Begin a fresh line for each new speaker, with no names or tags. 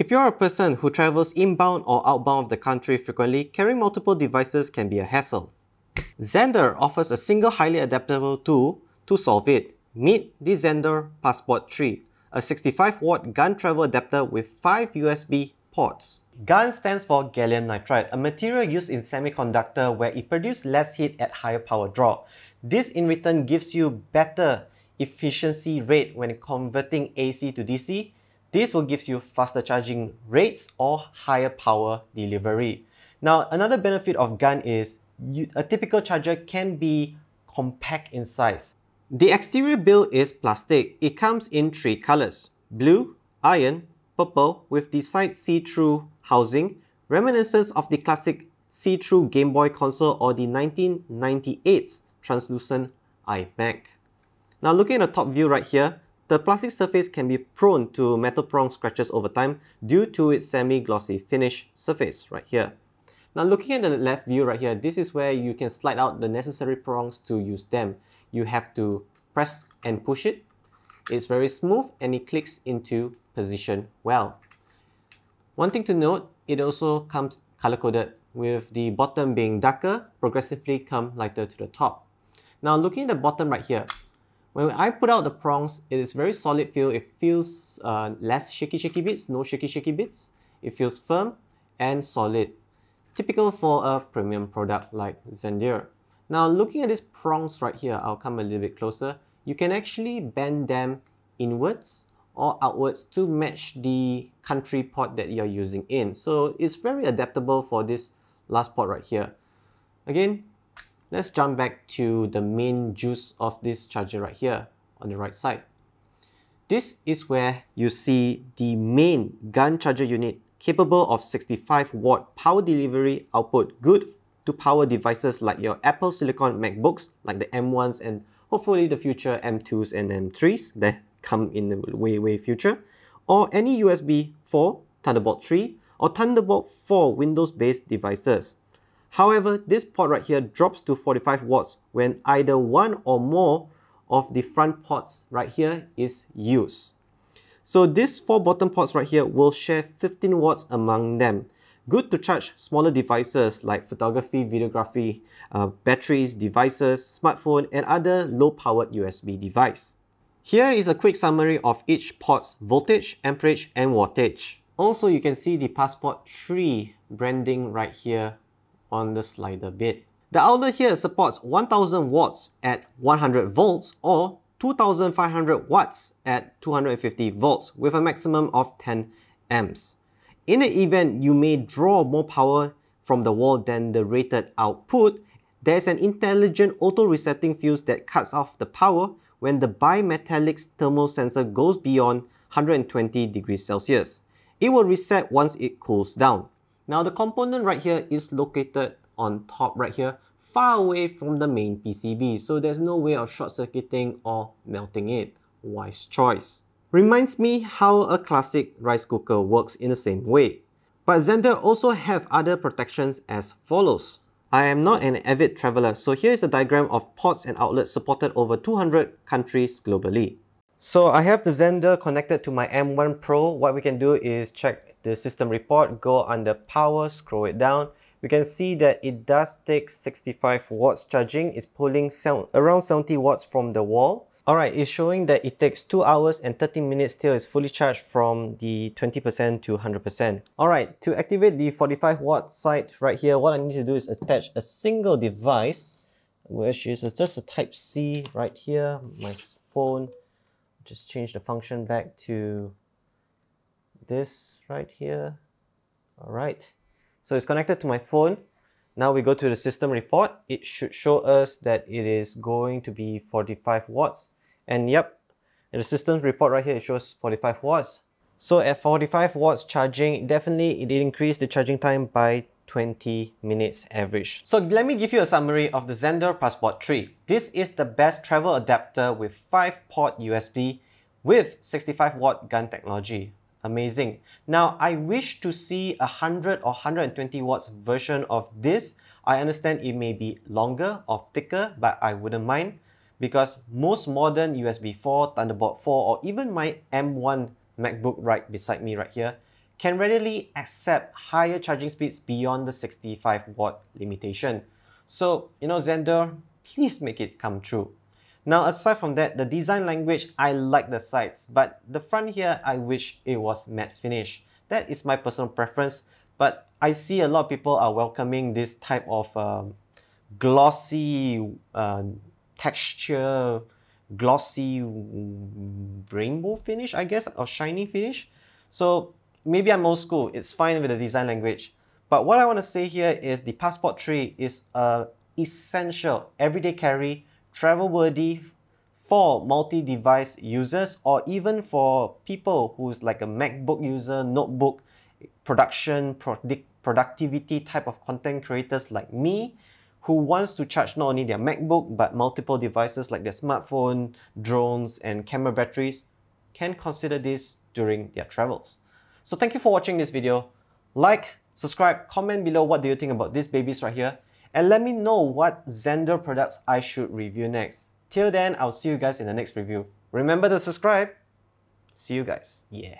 If you're a person who travels inbound or outbound of the country frequently, carrying multiple devices can be a hassle. Zendure offers a single highly adaptable tool to solve it. Meet the Zendure Passport 3, a 65 watt GaN travel adapter with 5 USB ports. GaN stands for gallium nitride, a material used in semiconductor where it produces less heat at higher power draw. This in return gives you better efficiency rate when converting AC to DC. This will give you faster charging rates or higher power delivery. Now, another benefit of GaN is you, a typical charger can be compact in size. The exterior build is plastic. It comes in three colors, blue, iron, purple with the side see-through housing, reminiscence of the classic see-through Game Boy console or the 1998's translucent iMac. Now looking at the top view right here, the plastic surface can be prone to metal prong scratches over time due to its semi-glossy finish surface right here. Now looking at the left view right here, this is where you can slide out the necessary prongs to use them. You have to press and push it. It's very smooth and it clicks into position well. One thing to note, it also comes color-coded with the bottom being darker, progressively come lighter to the top. Now looking at the bottom right here, when I put out the prongs, it is very solid feel. It feels uh, less shaky shaky bits, no shaky shaky bits. It feels firm and solid, typical for a premium product like Zendure. Now looking at these prongs right here, I'll come a little bit closer. You can actually bend them inwards or outwards to match the country port that you're using in. So it's very adaptable for this last port right here. Again, let's jump back to the main juice of this charger right here on the right side. This is where you see the main GaN charger unit capable of 65 watt power delivery output, good to power devices like your Apple Silicon MacBooks, like the M1s and hopefully the future M2s and M3s that come in the way, way future, or any USB 4, Thunderbolt 3, or Thunderbolt 4 Windows-based devices. However, this port right here drops to 45 watts when either one or more of the front ports right here is used. So these four bottom ports right here will share 15 watts among them. Good to charge smaller devices like photography, videography, uh, batteries, devices, smartphone, and other low-powered USB device. Here is a quick summary of each port's voltage, amperage, and wattage. Also, you can see the Passport 3 branding right here on the slider bit. The outlet here supports 1000 watts at 100 volts or 2500 watts at 250 volts with a maximum of 10 amps. In the event you may draw more power from the wall than the rated output, there's an intelligent auto-resetting fuse that cuts off the power when the bimetallic thermal sensor goes beyond 120 degrees Celsius. It will reset once it cools down. Now the component right here is located on top right here, far away from the main PCB, so there's no way of short-circuiting or melting it. Wise choice. Reminds me how a classic rice cooker works in the same way. But Zendure also have other protections as follows. I am not an avid traveler, so here is a diagram of ports and outlets supported over 200 countries globally. So I have the Zendure connected to my M1 Pro. What we can do is check the system report, go under power, scroll it down. We can see that it does take 65 watts charging. It's pulling around 70 watts from the wall. Alright, it's showing that it takes 2 hours and 30 minutes till it's fully charged from the 20% to 100%. Alright, to activate the 45 watt side right here, what I need to do is attach a single device, which is just a Type-C right here, my phone. Just change the function back to this right here. Alright, so it's connected to my phone. Now we go to the system report. It should show us that it is going to be 45 watts. And yep, in the system report right here, it shows 45 watts. So at 45 watts charging, definitely it increased the charging time by 20 minutes average. So let me give you a summary of the Zendure Passport 3. This is the best travel adapter with 5-port USB with 65 watt GaN technology. Amazing. Now, I wish to see a 100 or 120 watts version of this. I understand it may be longer or thicker, but I wouldn't mind because most modern USB 4, Thunderbolt 4, or even my M1 MacBook right beside me right here can readily accept higher charging speeds beyond the 65 watt limitation. So, you know, Zendure, please make it come true. Now, aside from that, the design language, I like the sides, but the front here, I wish it was matte finish. That is my personal preference, but I see a lot of people are welcoming this type of um, glossy uh, texture, glossy rainbow finish, I guess, or shiny finish. So maybe I'm old school, it's fine with the design language. But what I want to say here is the Passport 3 is a essential everyday carry, travel worthy for multi-device users or even for people who's like a MacBook user, notebook, production, product, productivity type of content creators like me who wants to charge not only their MacBook but multiple devices like their smartphone, drones, and camera batteries can consider this during their travels. So thank you for watching this video. Like, subscribe, comment below what do you think about these babies right here, and let me know what Zendure products I should review next. Till then, I'll see you guys in the next review. Remember to subscribe. See you guys. Yeah.